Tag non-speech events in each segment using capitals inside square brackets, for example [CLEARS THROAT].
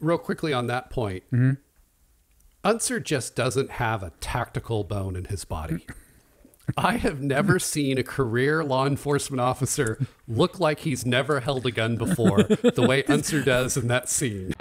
real quickly on that point, mm-hmm. Unser just doesn't have a tactical bone in his body. Mm. I have never mm. seen a career law enforcement officer look like he's never held a gun before, the way [LAUGHS] Unser does in that scene.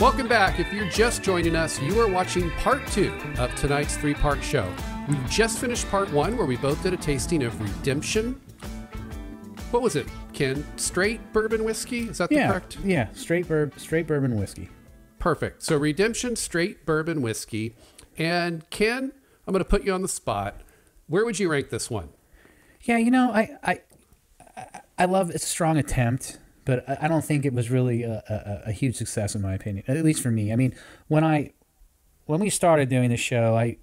Welcome back. If you're just joining us, you are watching part two of tonight's three part show. We just finished part one where we both did a tasting of Redemption. What was it, Ken? Straight bourbon whiskey? Is that the Yeah, correct? yeah, straight bur- straight bourbon whiskey. Perfect. So Redemption straight bourbon whiskey. And Ken, I'm going to put you on the spot. Where would you rank this one? Yeah, you know, I I I- I love it's a strong attempt, but I don't think it was really a, a, a huge success in my opinion. At least for me. I mean, when I when we started doing the show, I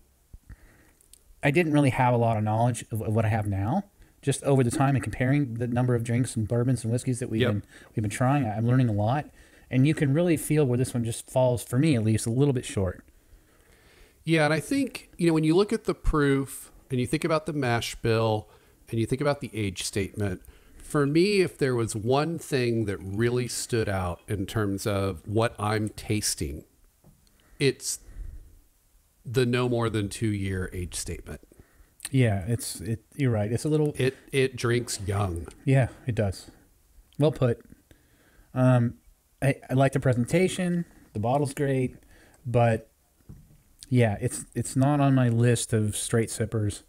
I didn't really have a lot of knowledge of, of what I have now. Just over the time and comparing the number of drinks and bourbons and whiskeys that we've Yep. been we've been trying, I'm learning a lot, and you can really feel where this one just falls for me at least a little bit short. Yeah, and I think, you know, when you look at the proof and you think about the mash bill and you think about the age statement, for me, if there was one thing that really stood out in terms of what I'm tasting, it's the no more than two year age statement. Yeah, it's it. You're right. It's a little It it drinks young. Yeah, it does. Well put. Um, I, I like the presentation. The bottle's great, but yeah, it's it's not on my list of straight sippers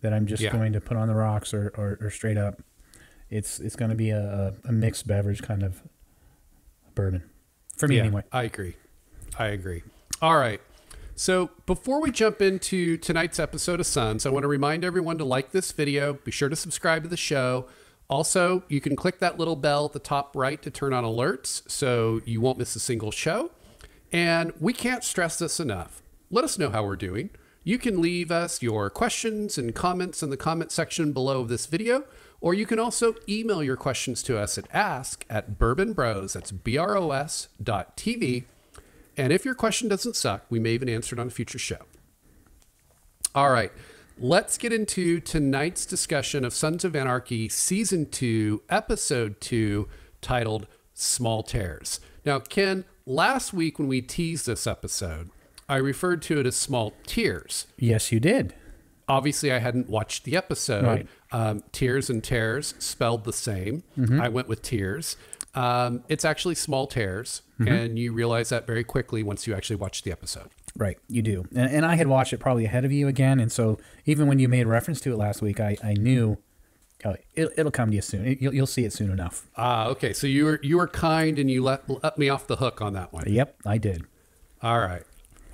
that I'm just Yeah. going to put on the rocks or, or, or straight up. It's it's going to be a, a mixed beverage kind of bourbon for me Yeah, anyway. I agree. I agree. All right. So before we jump into tonight's episode of Sons, I want to remind everyone to like this video. Be sure to subscribe to the show. Also, you can click that little bell at the top right to turn on alerts so you won't miss a single show. And we can't stress this enough. Let us know how we're doing. You can leave us your questions and comments in the comment section below of this video, or you can also email your questions to us at ask at bourbon bros, that's B-R-O-S dot TV. And if your question doesn't suck, we may even answer it on a future show. All right, let's get into tonight's discussion of Sons of Anarchy Season 2, Episode 2, titled Small Tears. Now, Ken, last week when we teased this episode, I referred to it as Small Tears. Yes, you did. Obviously, I hadn't watched the episode. Right. Um, tears and tears spelled the same. I went with tears. Um, it's actually small tears, and you realize that very quickly once you actually watch the episode. Right, you do. And, and I had watched it probably ahead of you again, and so even when you made reference to it last week, I, I knew oh, it, it'll come to you soon. It- you'll, you'll see it soon enough. Ah, okay. So you were you were kind and you let let me off the hook on that one. Yep, I did. All right.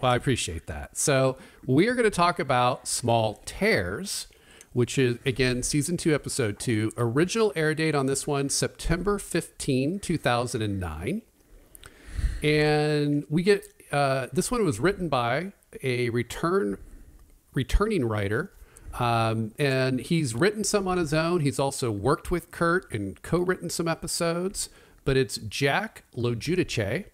Well, I appreciate that. So we are going to talk about Small Tears, which is again season two, episode two. Original air date on this one September 15, 2009. And we get uh, this one was written by a return returning writer. Um, and he's written some on his own. He's also worked with Kurt and co-written some episodes. But it's Jack LoGiudice.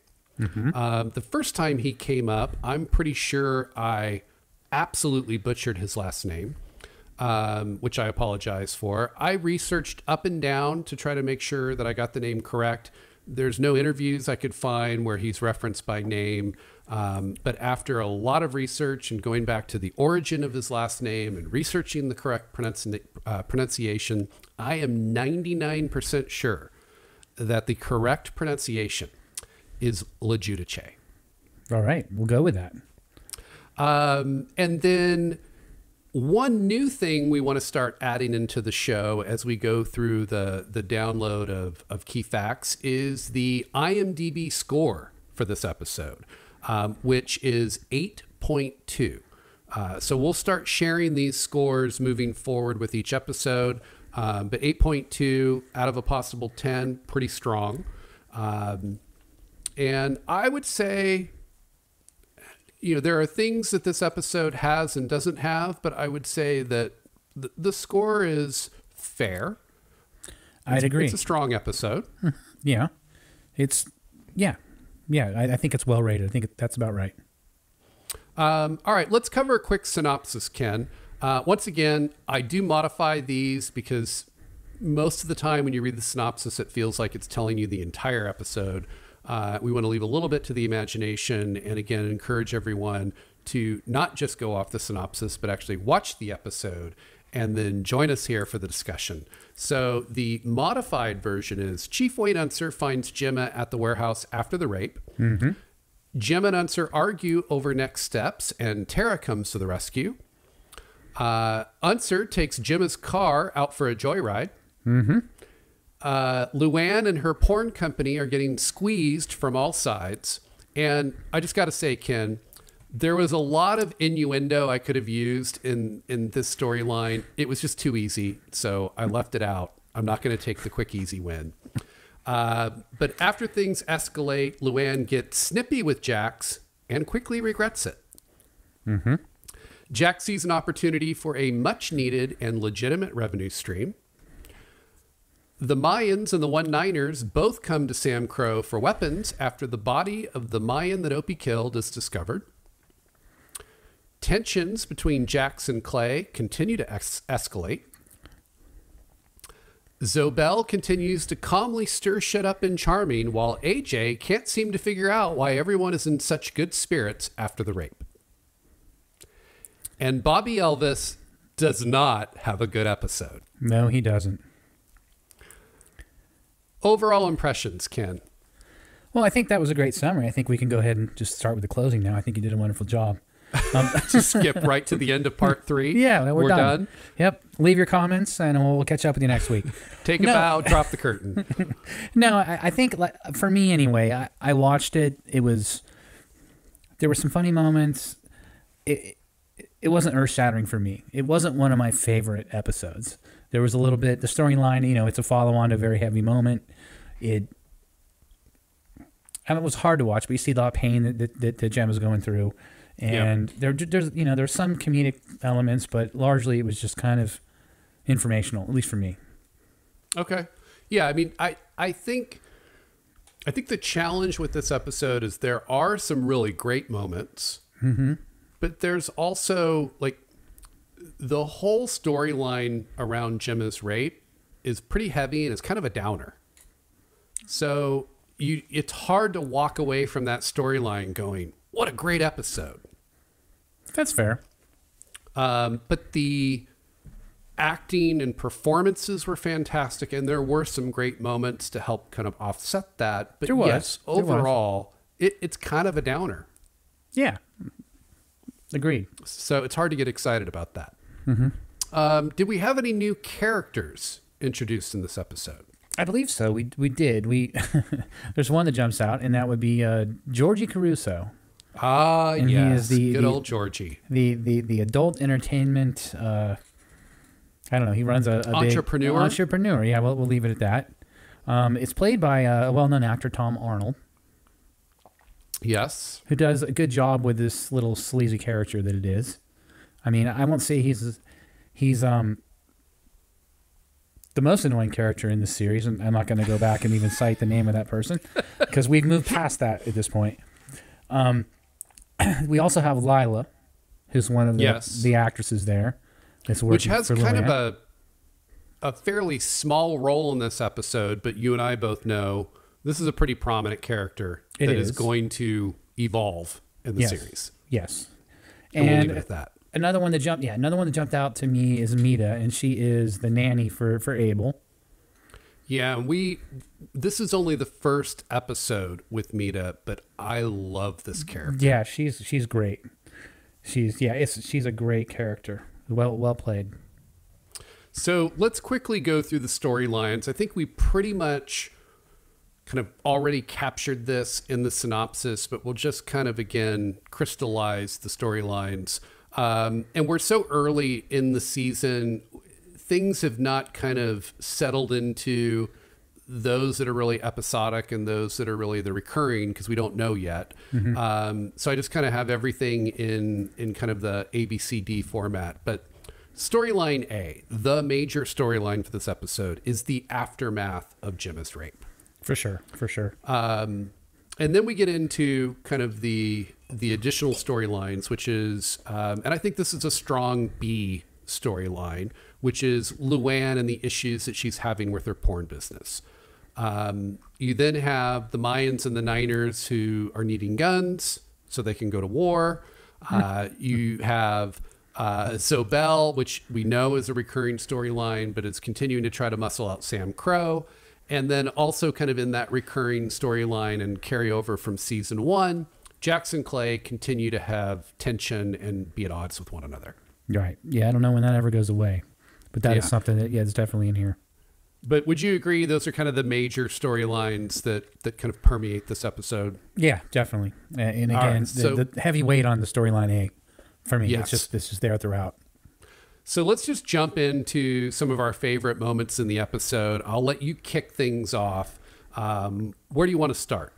Um, the first time he came up, I'm pretty sure I absolutely butchered his last name, um, which I apologize for. I researched up and down to try to make sure that I got the name correct. There's no interviews I could find where he's referenced by name. Um, but after a lot of research and going back to the origin of his last name and researching the correct pronunci- uh, pronunciation, I am 99% sure that the correct pronunciation is Lejudice. All right, we'll go with that. Um, and then one new thing we want to start adding into the show as we go through the, the download of, of key facts is the IMDb score for this episode, um, which is 8.2. Uh, so we'll start sharing these scores moving forward with each episode. Um, but 8.2 out of a possible 10, pretty strong. Um, and I would say you know, there are things that this episode has and doesn't have, but I would say that the, the score is fair. I'd agree. It's a strong episode. [LAUGHS] yeah, it's yeah, yeah, I, I think it's well rated. I think that's about right. Um, all right, let's cover a quick synopsis, Ken. Uh, once again, I do modify these because most of the time when you read the synopsis, it feels like it's telling you the entire episode. Uh, we want to leave a little bit to the imagination and again encourage everyone to not just go off the synopsis, but actually watch the episode and then join us here for the discussion. So the modified version is Chief Wayne Unser finds Gemma at the warehouse after the rape. Mm-hmm. Gemma and Unser argue over next steps, and Tara comes to the rescue. Uh, Unser takes Gemma's car out for a joyride. Mm-hmm. Uh, Luann and her porn company are getting squeezed from all sides. And I just got to say, Ken, there was a lot of innuendo I could have used in in this storyline. It was just too easy, so I left it out. I'm not going to take the quick easy win. Uh, but after things escalate, Luann gets snippy with Jax and quickly regrets it. Mm-hmm. Jax sees an opportunity for a much needed and legitimate revenue stream. The Mayans and the One Niners both come to SAMCRO for weapons after the body of the Mayan that Opie killed is discovered. Tensions between Jax and Clay continue to ex- escalate. Zobelle continues to calmly stir shit up in Charming while AJ can't seem to figure out why everyone is in such good spirits after the rape. And Bobby Elvis does not have a good episode. No, he doesn't. Overall impressions, Ken. Well, I think that was a great summary. I think we can go ahead and just start with the closing now. I think you did a wonderful job. Um, Just [LAUGHS] [LAUGHS] skip right to the end of part three. [LAUGHS] Yeah, we're, we're done. done. Yep. Leave your comments, and we'll catch up with you next week. Take a No. bow, drop the curtain. No, I, I think like, for me anyway, I, I watched it. It was there were some funny moments. It it, it wasn't earth shattering for me. It wasn't one of my favorite episodes. There was a little bit the storyline. You know, it's a follow on to a very heavy moment. It. I mean, it was hard to watch, but you see the pain that that, that, that Gem was going through, and there there's you know there's some comedic elements, but largely it was just kind of informational, at least for me. Okay. Yeah, I mean, I I think I think the challenge with this episode is there are some really great moments, mm-hmm. but there's also like the whole storyline around Gemma's rape is pretty heavy and it's kind of a downer. So you it's hard to walk away from that storyline going, "What a great episode." That's fair. Um, but the acting and performances were fantastic, and there were some great moments to help kind of offset that. But was. yes, overall, it, it's kind of a downer. Yeah. Agreed. So it's hard to get excited about that. Um, did we have any new characters introduced in this episode? I believe so. We we did. We [LAUGHS] there's one that jumps out, and that would be uh, Georgie Caruso, Ah, And yes, the- good the- old Georgie, the the the adult entertainment. Uh, I don't know. He runs a, a big- Entrepreneur? entrepreneur. Yeah, we'll we'll leave it at that. Um, it's played by uh, a well-known actor, Tom Arnold, yes. who does a good job with this little sleazy character that it is. I mean, I won't say he's he's um the most annoying character in this series, and I'm not going to go back and even cite the name of that person because we've moved past that at this point. Um, [CLEARS THROAT] we also have Lyla, who's one of the, Yes. the actresses there. That's working Which has kind of a a fairly small role in this episode, but you and I both know this is a pretty prominent character It that is. is. going to evolve in the Yes. series. yes, And, we'll leave it at that. Another one that jumped yeah another one that jumped out to me is Neeta, and she is the nanny for for Abel. Yeah, we this is only the first episode with Neeta, but I love this character. Yeah, she's she's great. She's yeah, it's she's a great character. Well well played. So let's quickly go through the storylines. I think we pretty much kind of already captured this in the synopsis, but we'll just kind of again crystallize the storylines. Um, and we're so early in the season, things have not kind of settled into those that are really episodic and those that are really the recurring because we don't know yet. Um, so I just kind of have everything in in kind of the ABCD format. But storyline A, the major storyline for this episode, is the aftermath of Gemma's rape. For sure, for sure. Um, and then we get into kind of the the additional storylines, which is, um, and I think this is a strong B storyline, which is Luann and the issues that she's having with her porn business. Um, you then have the Mayans and the Niners who are needing guns so they can go to war. Uh, you have uh, Zobelle, which we know is a recurring storyline, but it's continuing to try to muscle out SAMCRO. And then also kind of in that recurring storyline and carryover from season one, And Clay continue to have tension and be at odds with one another. Right. Yeah, I don't know when that ever goes away, but that is Yeah. something that yeah, it's definitely in here. But would you agree those are kind of the major storylines that that kind of permeate this episode? Yeah, definitely. And again, right, so- the, the heavy weight on the storyline A for me. Yes. It's just this is there throughout. So let's just jump into some of our favorite moments in the episode. I'll let you kick things off. Um, where do you want to start?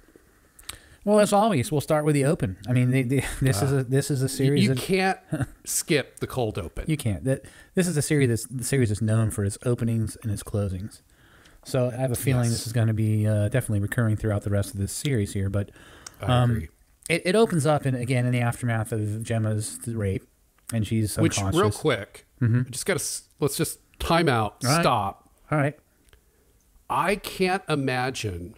Well, as always, we'll start with the open. I mean, they, they, [LAUGHS] this is a this is a series. You that, can't [LAUGHS] skip the cold open. You can't. That this is a series that's the series is known for its openings and its closings. So I have a feeling Yes. this is going to be uh, definitely recurring throughout the rest of this series here. But I um, agree. it, it opens up in again in the aftermath of Gemma's rape, and she's Which, real quick, I just got to let's just time out, All right. stop. All right. I can't imagine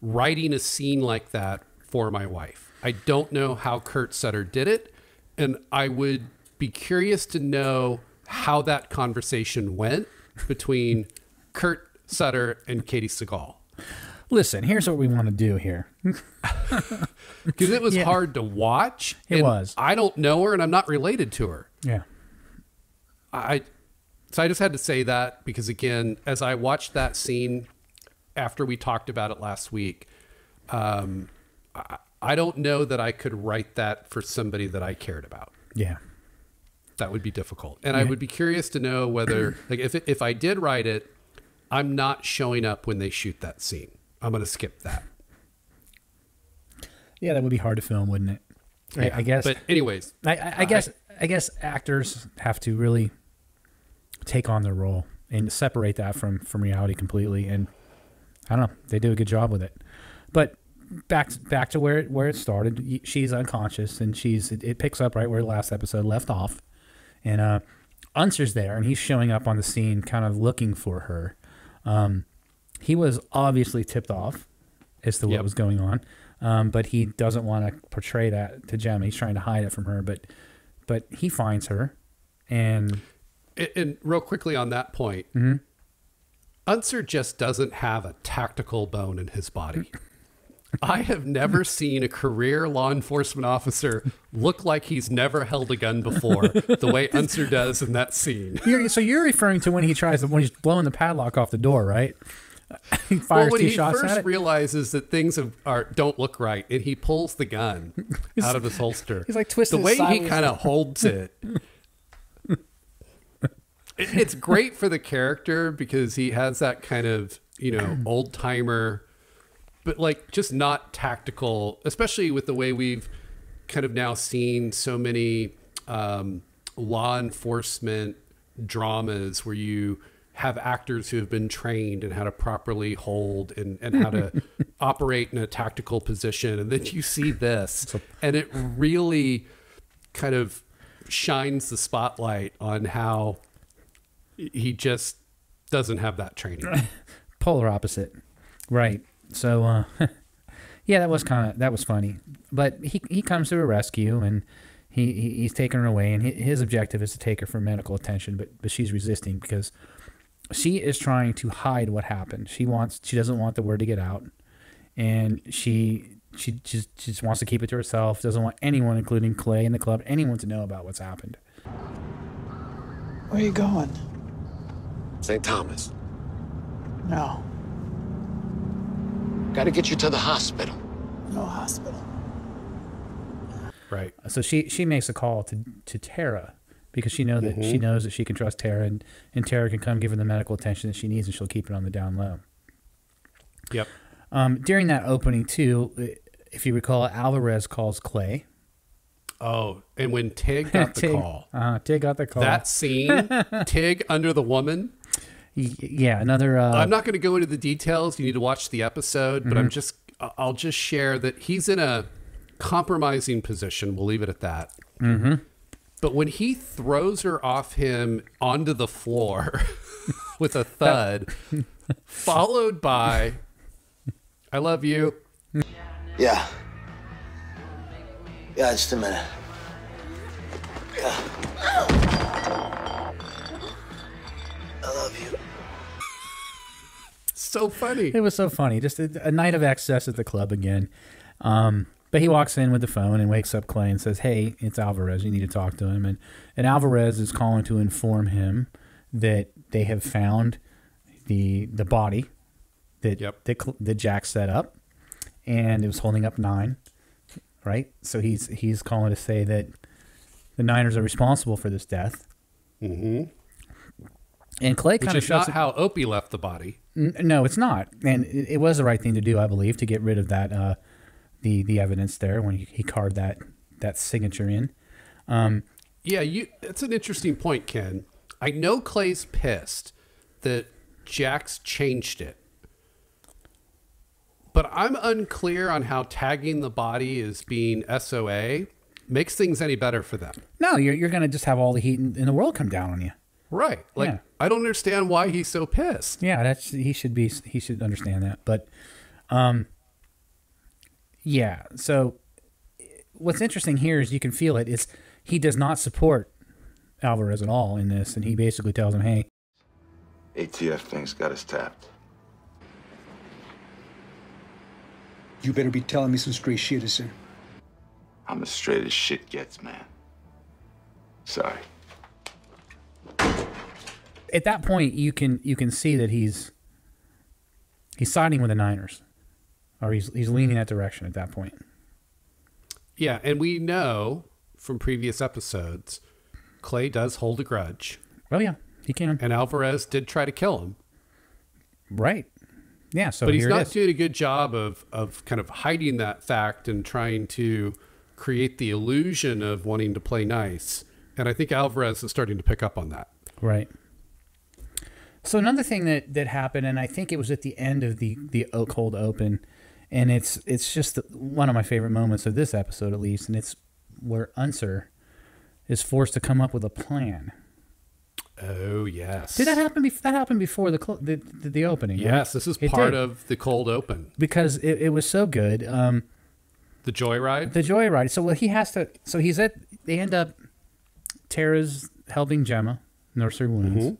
writing a scene like that for my wife. I don't know how Kurt Sutter did it, and I would be curious to know how that conversation went between Kurt Sutter and Katey Sagal. Listen, here's what we want to do here. [LAUGHS] Because it was Yeah. hard to watch. It was. I don't know her and I'm not related to her. Yeah. I so I just had to say that because again, as I watched that scene after we talked about it last week, um, I, I don't know that I could write that for somebody that I cared about. Yeah. That would be difficult, and I would be curious to know whether, [CLEARS THROAT] like, if if I did write it, I'm not showing up when they shoot that scene. I'm going to skip that. Yeah, that would be hard to film, wouldn't it? I, I guess. But anyways, I, I, I guess I guess actors have to really take on their role and separate that from from reality completely. And I don't know, they do a good job with it. But back back to where it, where it started. She's unconscious, and she's it, it picks up right where the last episode left off. And uh, Unser's there, and he's showing up on the scene, kind of looking for her. Um, he was obviously tipped off as to what Yep. was going on, um, but he doesn't want to portray that to Gemma. He's trying to hide it from her, but but he finds her, and And, and real quickly on that point, Mm-hmm. Unser just doesn't have a tactical bone in his body. I have never seen a career law enforcement officer look like he's never held a gun before, the way Unser does in that scene. you're, so you're referring to when he tries when he's blowing the padlock off the door, right? [LAUGHS] he Well, fires when two he shots first at it. realizes that things have, are don't look right, and he pulls the gun [LAUGHS] out of his holster. he's like twisting the way he kind of holds it. [LAUGHS] it- It's great for the character because he has that kind of you know [CLEARS THROAT] old timer, but like just not tactical, especially with the way we've kind of now seen so many um, law enforcement dramas where you have actors who have been trained in how to properly hold and, and how to [LAUGHS] operate in a tactical position. And then you see this, and it really kind of shines the spotlight on how he just doesn't have that training. [LAUGHS] polar opposite, right? So, uh, [LAUGHS] yeah, that was kind of that was funny. But he he comes to her rescue and he, he he's taking her away, and hi- his objective is to take her for medical attention, but but she's resisting because she is trying to hide what happened. She wants she doesn't want the word to get out, and she. She just, she just wants to keep it to herself. Doesn't want anyone, including Clay and the club, anyone to know about what's happened. Where are you going? St. Thomas. No, Gotta get you to the hospital. no hospital. right. So she she makes a call to to Tara because she know that Mm-hmm. she knows that she can trust Tara and, and Tara can come give her the medical attention that she needs and she'll keep it on the down low. Yep. Um, during that opening too, if you recall, Alvarez calls Clay. Oh, and when Tig [LAUGHS] got the Tig, call, Uh, Tig got the call. that scene, [LAUGHS] Tig under the woman, Y- yeah, another. Uh, I'm not going to go into the details. You need to watch the episode, but Mm-hmm. I'm just I'll just share that he's in a compromising position. We'll leave it at that. Mm-hmm. But when he throws her off him onto the floor [LAUGHS] with a thud, followed by "I love you," Yeah. Yeah, just a minute. Yeah. I love you. so funny. It was so funny. Just a, a night of excess at the club again. Um, but he walks in with the phone and wakes up Clay and says, "Hey, it's Alvarez. You need to talk to him." And and Alvarez is calling to inform him that they have found the the body that Yep. that, that Jax set up, and it was holding up nine. Right. So he's he's calling to say that the Niners are responsible for this death. Mm-hmm. And Clay kind of is shuts not how Opie left the body. N- No, it's not, and it, it was the right thing to do, I believe, to get rid of that uh, the the evidence there when he, he carved that that signature in. Yeah, you. That's an interesting point, Ken. I know Clay's pissed that Jax changed it, but I'm unclear on how tagging the body as being SOA makes things any better for them. No, you're you're gonna just have all the heat in, in the world come down on you. Right? Like Yeah. I don't understand why he's so pissed. Yeah, that's he should be he should understand that. But, um, yeah. So, what's interesting here is you can feel it. Is he does not support Alvarez at all in this, and he basically tells him, "Hey, ATF thing's got us tapped. You better be telling me some straight shit, Citizen. I'm as straight as shit gets, man. Sorry. at that point you can you can see that he's he's siding with the Niners, or he's he's leaning that direction at that point. Yeah, and we know from previous episodes, Clay does hold a grudge, Oh yeah, he can. and Alvarez did try to kill him. Right. Yeah. So but he's not doing a good job of of kind of hiding that fact and trying to create the illusion of wanting to play nice. And I think Alvarez is starting to pick up on that. Right. So another thing that that happened, and I think it was at the end of the the cold open, and it's it's just the, one of my favorite moments of this episode, at least, and it's where Unser is forced to come up with a plan. Oh yes. Did that happen? Bef- that happened before the cl- the, the, the opening. right? Yes, this is It part did. of the cold open. because it, it was so good. Um, The joyride. the joyride. So what he has to. So he's at. They end up. Tara's helping Gemma nurse her wounds,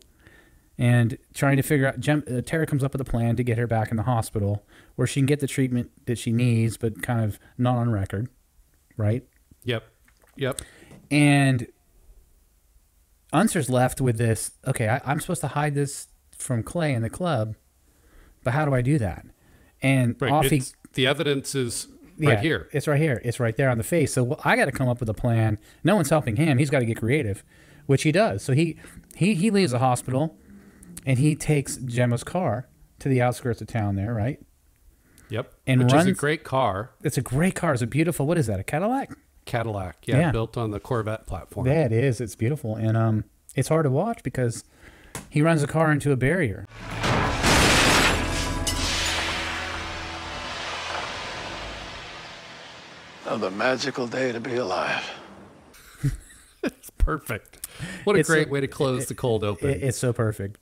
and trying to figure out. Gem, uh, Tara comes up with a plan to get her back in the hospital where she can get the treatment that she needs, but kind of not on record, right? Yep. Yep. And Unser's left with this. Okay, I, I'm supposed to hide this from Clay in the club, but how do I do that? And Right. off he the evidence is right here. It's right here. It's right there on the face. So well, I got to come up with a plan. No one's helping him. He's got to get creative, which he does. So he he he leaves the hospital, and he takes Gemma's car to the outskirts of town. There, right? Yep. And Which is a great car. It's a great car. It's a beautiful. What is that? A Cadillac? Cadillac. Yeah, Yeah. built on the Corvette platform. Yeah, it is. It's beautiful, and um, it's hard to watch because he runs the car into a barrier. Another magical day to be alive. [LAUGHS] It's perfect. What a It's great a- way to close the cold open. It, it's so perfect.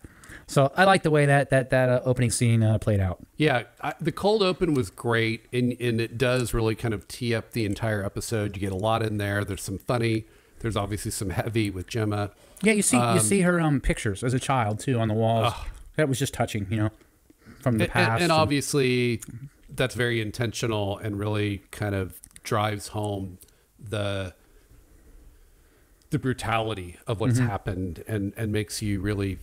So I like the way that that that uh, opening scene uh, played out. Yeah, I, the cold open was great, and and it does really kind of tee up the entire episode. You get a lot in there. There's some funny. There's obviously some heavy with Gemma. Yeah, you see you see her um pictures as a child too on the walls. That was just touching, you know, from the And, past. and and- obviously, that's very intentional and really kind of drives home the the brutality of what's Mm-hmm. happened and and makes you really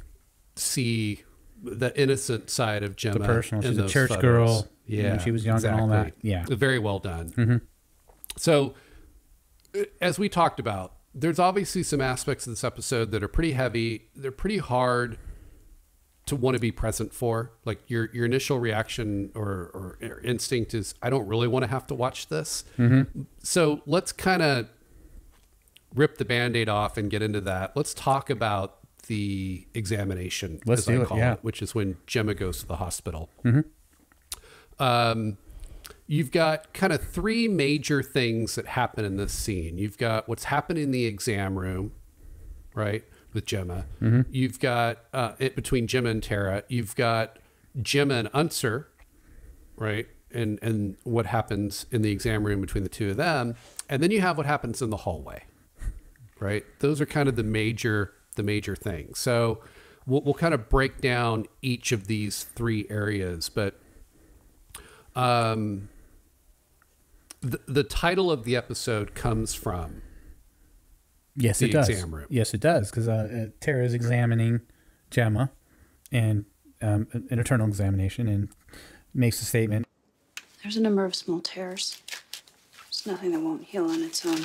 see the innocent side of Gemma. personal. in She's a church photos. girl Yeah, when she was young and all that. Yeah. Very well done. So, uh, as we talked about, there's obviously some aspects of this episode that are pretty heavy. They're pretty hard to want to be present for. Like your your initial reaction or, or, or instinct is, I don't really want to have to watch this. So let's kind of rip the band-aid off and get into that. Let's talk about the examination, Let's as do I it, call yeah. it, which is when Gemma goes to the hospital. Mm-hmm. Um, you've got kind of three major things that happen in this scene. You've got what's happening in the exam room, right, with Gemma. Mm-hmm. You've got uh, it between Gemma and Tara. You've got Gemma and Unser, right, and and what happens in the exam room between the two of them, and then you have what happens in the hallway, right? Those are kind of the major the major things. So we'll, we'll kind of break down each of these three areas, but um, the, the title of the episode comes from Yes, the it does. exam room. Yes, it does because uh, uh, Tara is examining Gemma, and um, an internal examination, and makes a statement. There's a number of small tears. There's nothing that won't heal on its own.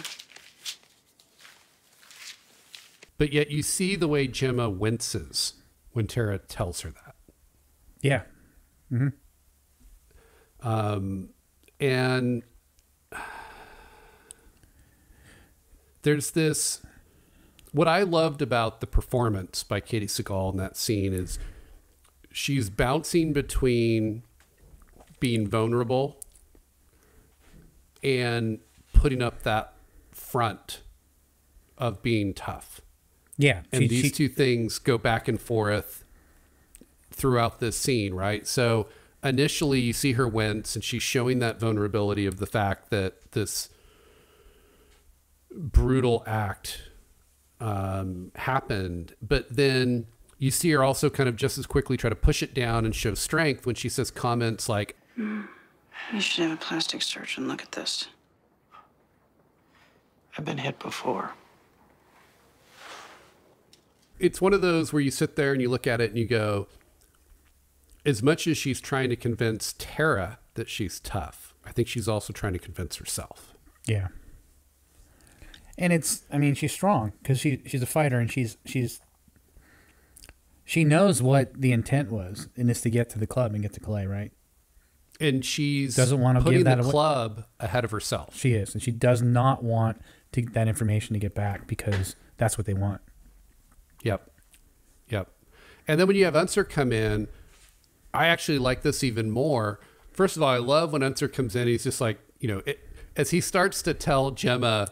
But yet you see the way Gemma winces when Tara tells her that. Yeah, Um, and there's this what I loved about the performance by Katey Sagal in that scene is she's bouncing between being vulnerable and putting up that front of being tough. Yeah. And she- these she- two things go back and forth throughout this scene, right? So initially you see her wince and she's showing that vulnerability of the fact that this brutal act um, happened. But then you see her also kind of just as quickly try to push it down and show strength when she says comments like, You should have a plastic surgeon look at this. I've been hit before. It's one of those where you sit there and you look at it and you go, as much as she's trying to convince Tara that she's tough, I think she's also trying to convince herself. Yeah. And it's I mean she's strong because she she's a fighter and she's she's she knows what the intent was and it's to get to the club and get to Clay right And she's Doesn't wanna putting give that the away. club ahead of herself. she is and she does not want to that information to get back because that's what they want Yep. Yep. And then when you have Unser come in, I actually like this even more. First of all, I love when Unser comes in. He's just like, you know, it, as he starts to tell Gemma,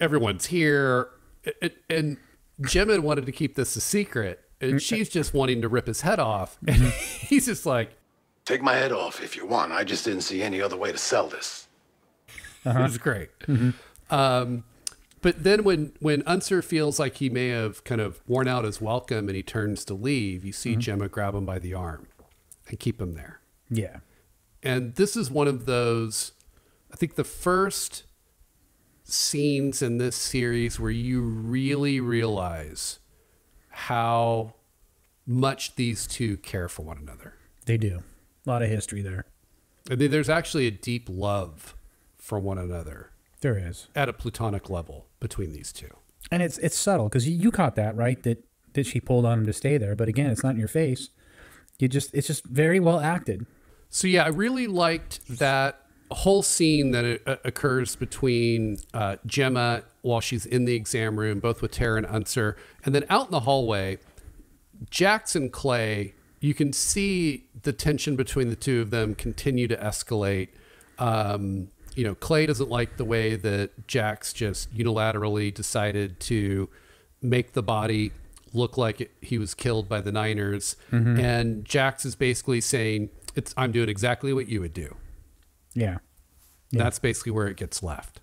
everyone's here. it- it- and Gemma wanted to keep this a secret. And mm. she's just wanting to rip his head off. And [LAUGHS] mm-hmm. [LAUGHS] he's just like, Take my head off if you want. I just didn't see any other way to sell this. Uh-huh. It's great. Mm-hmm. Um, but then when when Unser feels like he may have kind of worn out his welcome and he turns to leave, you see mm-hmm. Gemma grab him by the arm and keep him there. yeah. And this is one of those, I think the first scenes in this series where you really realize how much these two care for one another. they do. A lot of history there. I mean, there's actually a deep love for one another there is. at a platonic level between these two. and it's it's subtle because you, you caught that right that that she pulled on him to stay there but again it's not in your face you just it's just very well acted So yeah, I really liked that whole scene that uh, occurs between uh, Gemma while she's in the exam room, both with Tara and Unser, and then out in the hallway, Jackson Clay. You can see the tension between the two of them continue to escalate. Um, you know, Clay doesn't like the way that Jax just unilaterally decided to make the body look like it, he was killed by the Niners, and Jax is basically saying, "It's I'm doing exactly what you would do." yeah That's basically where it gets left.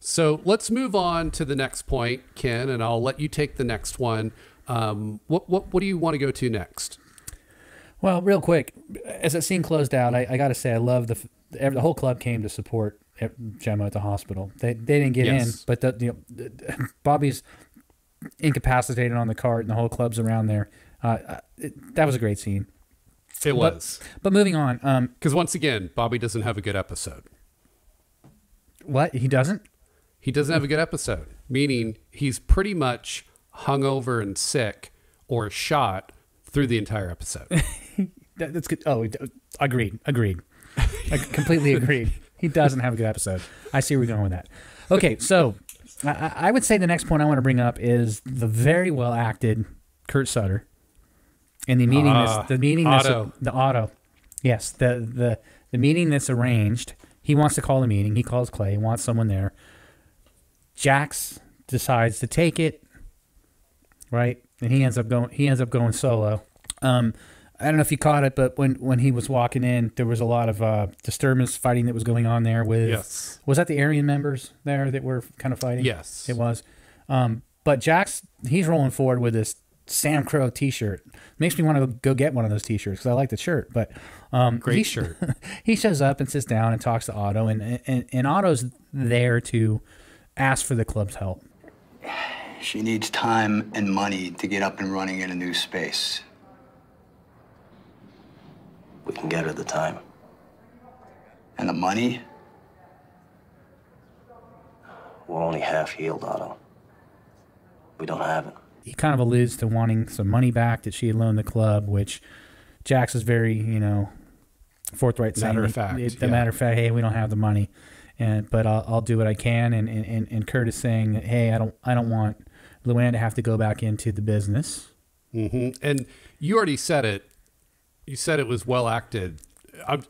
So let's move on to the next point, Ken, and I'll let you take the next one. Um, what what what do you want to go to next? Well, real quick, as that scene closed out, I, I got to say I love the the whole club came to support Gemma at the hospital. They they didn't get Yes. in, but the, you know, the- [LAUGHS] Bobby's incapacitated on the cart, and the whole club's around there. Uh, uh, it, that was a great scene. It was But moving on, um, because once again, Bobby doesn't have a good episode. what he doesn't? He doesn't have a good episode, meaning he's pretty much hungover and sick or shot through the entire episode. [LAUGHS] That, that's good. Oh, agreed, agreed, I completely [LAUGHS] agreed. He doesn't have a good episode. I see where we're going with that. Okay, so I- I, would say the next point I want to bring up is the very well acted Kurt Sutter in the meeting. Ah, that's, the meeting. Otto. the Otto. Yes, the the the meeting that's arranged. He wants to call a meeting. He calls Clay. He wants someone there. Jax decides to take it. Right, and he ends up going. He ends up going solo. Um, I don't know if you caught it, but when when he was walking in, there was a lot of uh, disturbance, fighting that was going on there. With Yes. was that the Aryan members there that were kind of fighting? Yes. it was. Um, but Jax, he's rolling forward with this SAMCRO T-shirt. Makes me want to go get one of those T-shirts because I like the shirt. But um, Great he, shirt. [LAUGHS] he shows up and sits down and talks to Otto, and, and and Otto's there to ask for the club's help. She needs time and money to get up and running in a new space. We can get her the time. And the money? We're only half healed, Otto. We don't have it. He kind of alludes to wanting some money back that she had loaned the club, which Jax is very, you know, forthright saying. Matter of fact, it- the yeah. matter of fact, hey, we don't have the money, and but I'll, I'll do what I can. And, and and Kurt is saying that, hey, I don't I don't want Luann to have to go back into the business. hmm And you already said it. You said it was well acted. i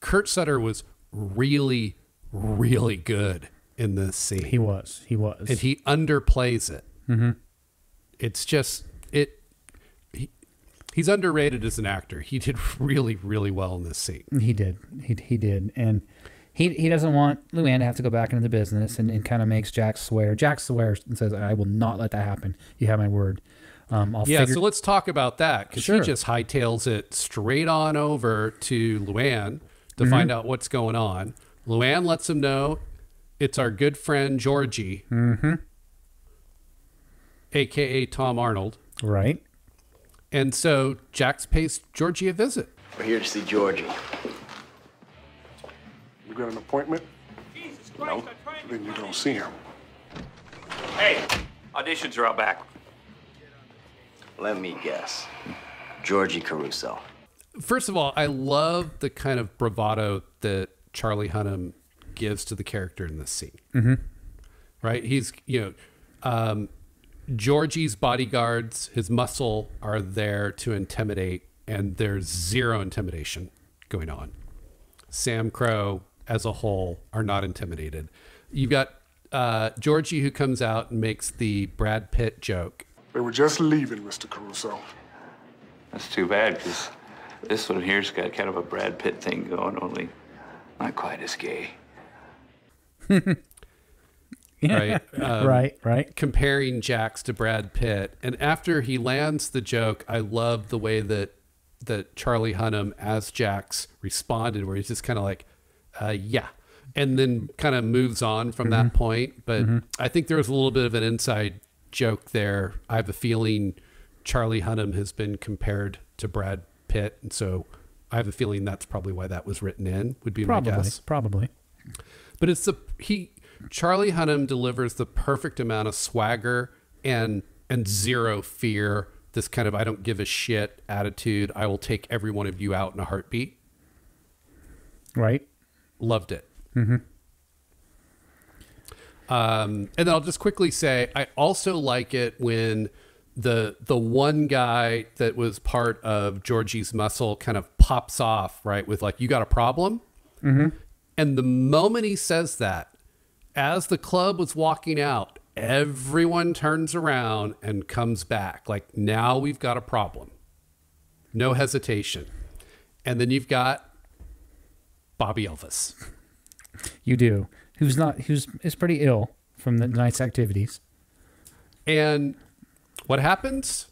Kurt Sutter was really, really good in this scene. He was, he was, and he underplays it. Mhm. It's just it. He, he's underrated as an actor. He did [LAUGHS] really, really well in this scene. He did. He, he did. And he, he doesn't want Luann to have to go back into the business and, and kind of makes Jax swear. Jax swears and says, I will not let that happen. You have my word. Um, I'll yeah, figure- so let's talk about that because Sure. he just hightails it straight on over to Luann to Mhm. find out what's going on. Luann lets him know it's our good friend Georgie, Mhm. aka Tom Arnold. Right. And so Jax pays Georgie a visit. We're here to see Georgie. You got an appointment? jesus No. Then you don't see him. Hey, auditions are out back. Let me guess. Georgie Caruso. First of all, I love the kind of bravado that Charlie Hunnam gives to the character in this scene. Mhm. Right? He's, you know, um, Georgie's bodyguards, his muscle are there to intimidate, and there's zero intimidation going on. SAMCRO, as a whole, are not intimidated. You've got uh, Georgie who comes out and makes the Brad Pitt joke. They were just leaving, Mr. Caruso. That's too bad, because this one here's got kind of a Brad Pitt thing going, only not quite as gay. [LAUGHS] right? [LAUGHS] Um, Right, right. Comparing Jax to Brad Pitt, and after he lands the joke, I love the way that that Charlie Hunnam as Jax responded, where he's just kind of like, uh, "Yeah," and then kind of moves on from that Mhm. point. But Mhm. I think there was a little bit of an inside joke there. I have a feeling Charlie Hunnam has been compared to Brad Pitt, and so I have a feeling that's probably why that was written in. Would be Probably, my guess. probably. But it's the he Charlie Hunnam delivers the perfect amount of swagger and and zero fear. This kind of I don't give a shit attitude. I will take every one of you out in a heartbeat. Right. Loved it. Mm-hmm. Um, and then I'll just quickly say I also like it when the the one guy that was part of Georgie's muscle kind of pops off right with like you got a problem, Mhm. and the moment he says that, as the club was walking out, everyone turns around and comes back like now we've got a problem, no hesitation, and then you've got Bobby Elvis. You do. Who's not? Who's is pretty ill from the night's activities. And what happens?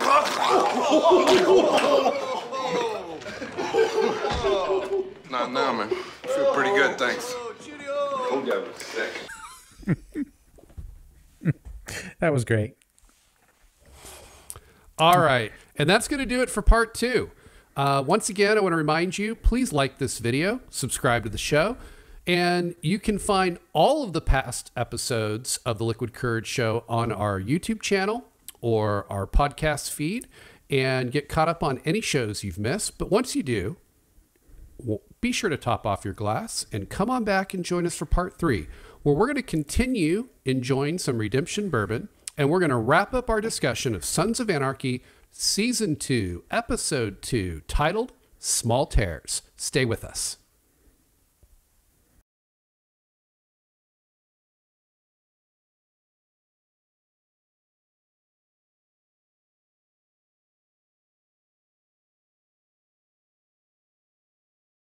Not now, man. I feel pretty good, thanks. Told you I was [LAUGHS] sick. That was great. All right. And that's going to do it for part two. Uh, once again, I want to remind you please like this video, subscribe to the show, and you can find all of the past episodes of the Liquid Courage Show on our YouTube channel or our podcast feed and get caught up on any shows you've missed. But once you do, be sure to top off your glass and come on back and join us for part three, where we're going to continue enjoying some redemption bourbon and we're going to wrap up our discussion of Sons of Anarchy Season 2, Episode 2, titled Small Tears. Stay with us.